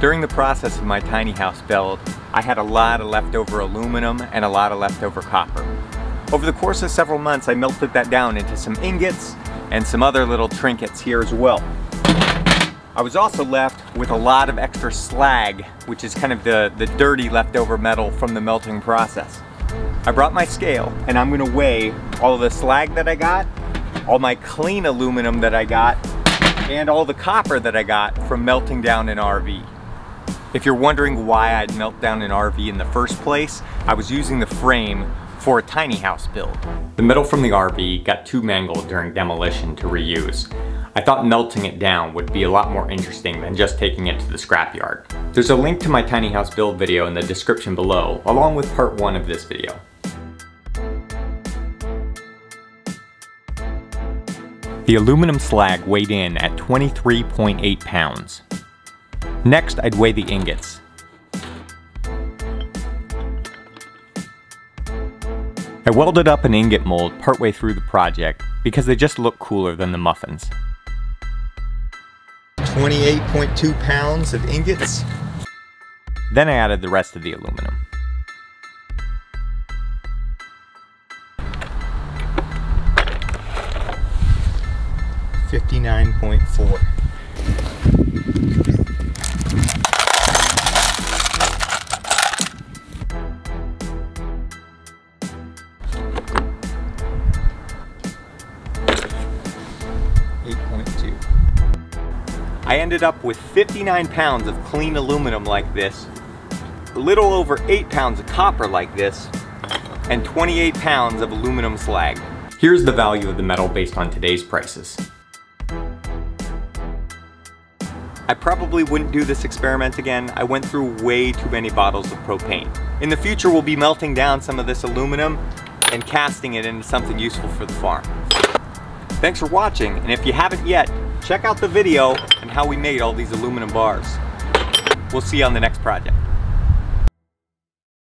During the process of my tiny house build, I had a lot of leftover aluminum and a lot of leftover copper. Over the course of several months, I melted that down into some ingots and some other little trinkets here as well. I was also left with a lot of extra slag, which is kind of the, the dirty leftover metal from the melting process. I brought my scale and I'm gonna weigh all the slag that I got, all my clean aluminum that I got, and all the copper that I got from melting down an RV. If you're wondering why I'd melt down an RV in the first place, I was using the frame for a tiny house build. The metal from the RV got too mangled during demolition to reuse. I thought melting it down would be a lot more interesting than just taking it to the scrapyard. There's a link to my tiny house build video in the description below, along with part one of this video. The aluminum slag weighed in at 23.8 pounds. Next, I'd weigh the ingots. I welded up an ingot mold partway through the project because they just look cooler than the muffins. 28.2 pounds of ingots. Then I added the rest of the aluminum. Fifty-nine point four. I ended up with 59 pounds of clean aluminum like this, a little over 8 pounds of copper like this, and 28 pounds of aluminum slag. Here's the value of the metal based on today's prices. I probably wouldn't do this experiment again. I went through way too many bottles of propane. In the future, we'll be melting down some of this aluminum and casting it into something useful for the farm. Thanks for watching, and if you haven't yet, check out the video on how we made all these aluminum bars. We'll see you on the next project.